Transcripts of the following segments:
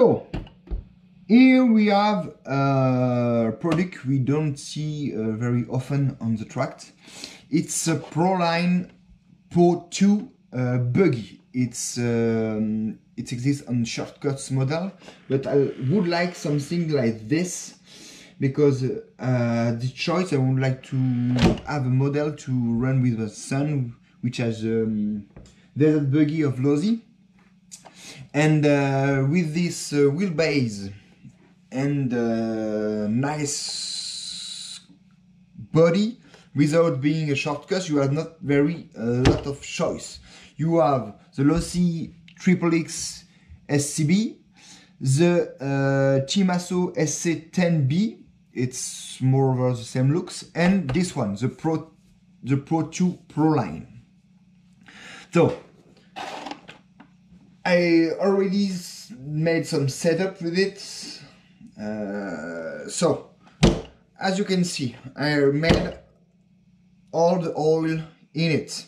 So here we have a product we don't see uh, very often on the track. It's a Proline Pro 2 uh, buggy. It's um, it exists on short course model, but I would like something like this because uh, the choice I would like to have a model to run with the sun, which has um, desert buggy of Losi, and uh, with this uh, wheelbase and uh, nice body without being a shortcut you have not very a lot of choice. You have the Losi Triple X SCB the uh, Team Asso SC10B it's more or less the same looks and this one the Pro the Pro 2 Pro line. So I already made some setup with it. Uh, so as you can see I made all the oil in it.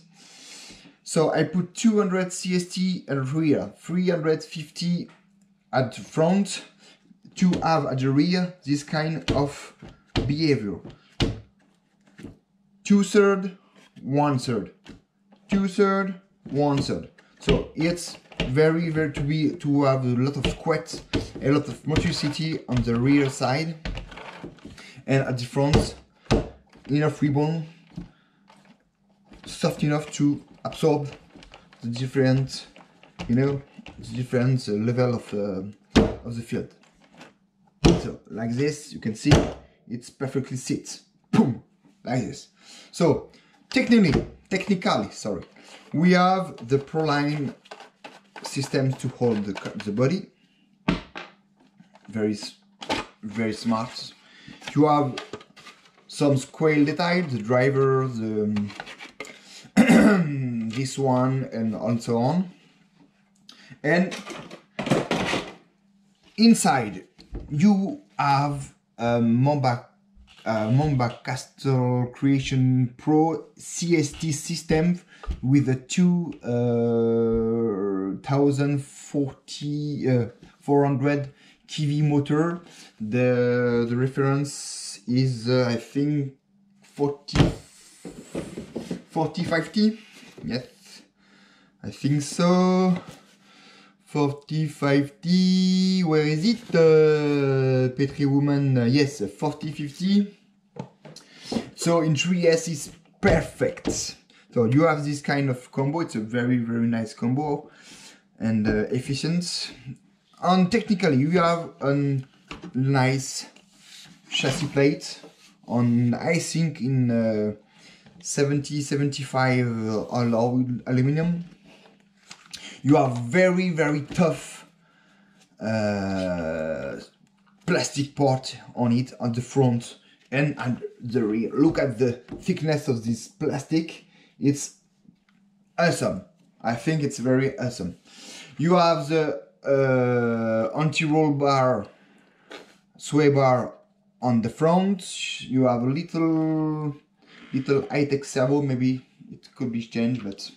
So I put 200 CST at rear 350 at the front to have at the rear this kind of behavior. Two third one third two third one third so it's very very to be to have a lot of squat a lot of motricity on the rear side. And at the front enough ribbon soft enough to absorb the different you know the different uh, level of uh, of the field. So like this you can see it's perfectly sits boom! Like this. So technically technically sorry we have the proline systems to hold the, the body. Very very smart. You have some square detail the driver the this one and, and so on. And inside you have a Mamba uh, Mamba Castle Creation Pro CST system with a 2040 uh, 400 kV motor. The the reference is uh, I think 40 4050. Yes, I think so. 4050, where is it? Uh, Petri Woman, uh, yes, 4050. So in 3S is perfect. So you have this kind of combo, it's a very, very nice combo and uh, efficient. And technically, you have a nice chassis plate. On, I think, in uh, 70, 75 alloy aluminum. You have very very tough uh, plastic part on it at the front and at the rear. Look at the thickness of this plastic. It's awesome. I think it's very awesome you have the uh, anti-roll bar sway bar on the front. You have a little little high-tech servo. Maybe it could be changed but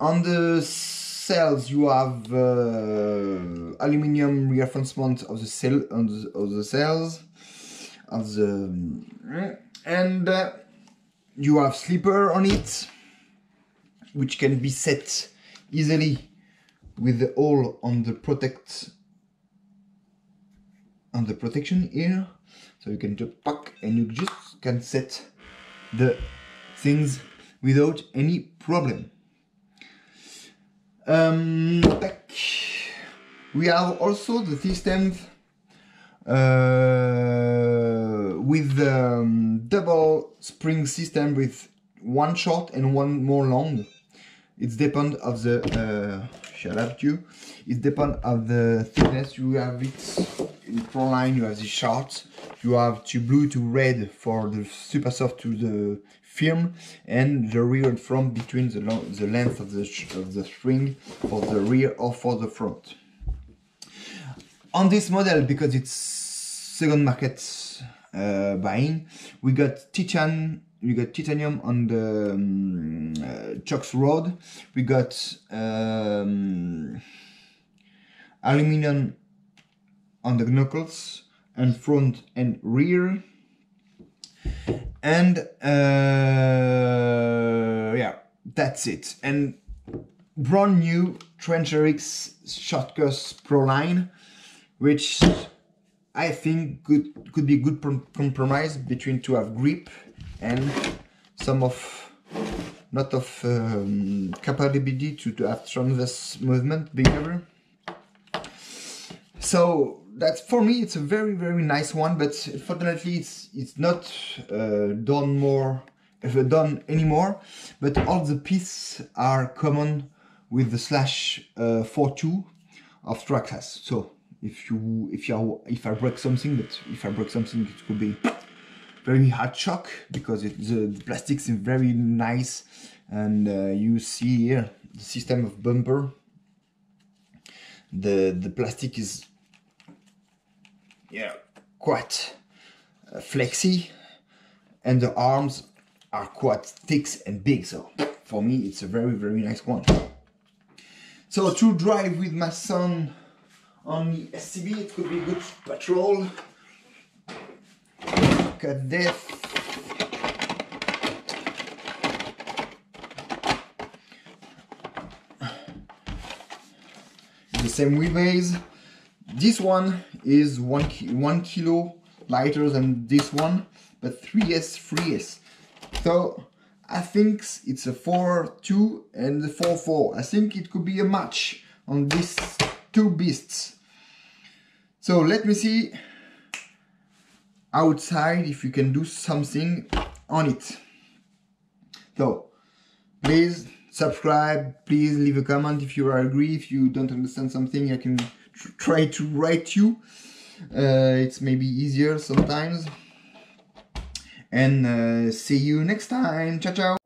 on the cells you have uh, aluminium reinforcement of the cell on the, of the cells of the and uh, you have slipper on it which can be set easily with the hole on the protect on the protection here. So you can just pack and you just can set the things without any problem. Um, we have also the system uh, with the um, double spring system with one short and one more long. It depends of the uh, shall have you. It depends of the thickness. You have it in front line. You have the short. You have to blue to red for the super soft to the firm and the rear and front between the, the length of the, of the string for the rear or for the front. On this model, because it's second market uh, buying, we got titan, we got titanium on the um, uh, chocks rod, we got um, aluminum on the knuckles and front and rear. And uh, yeah that's it. And brand new Trencher X Shotcuss Pro line which I think could could be a good compromise between to have grip and some of not of um, capability to, to have transverse movement behavior. So that's for me it's a very very nice one, but fortunately it's it's not uh, done more uh, done anymore. But all the pieces are common with the slash uh, 4.2 of Traxxas. So if you if you if I break something, but if I break something, it could be very hard shock because it, the, the plastics is very nice and uh, you see here the system of bumper. The the plastic is yeah quite uh, flexy and the arms are quite thick and big. So for me it's a very very nice one. So to drive with my son on the SCB it could be good patrol look at this. The same wheelbase. This one is one, ki one kilo lighter than this one, but 3S, 3S. So I think it's a 4-2 and the 4-4. I think it could be a match on these two beasts. So let me see outside if you can do something on it. So please subscribe, please leave a comment if you agree, if you don't understand something I can tr try to write you. Uh, it's maybe easier sometimes. And uh, see you next time. Ciao, ciao.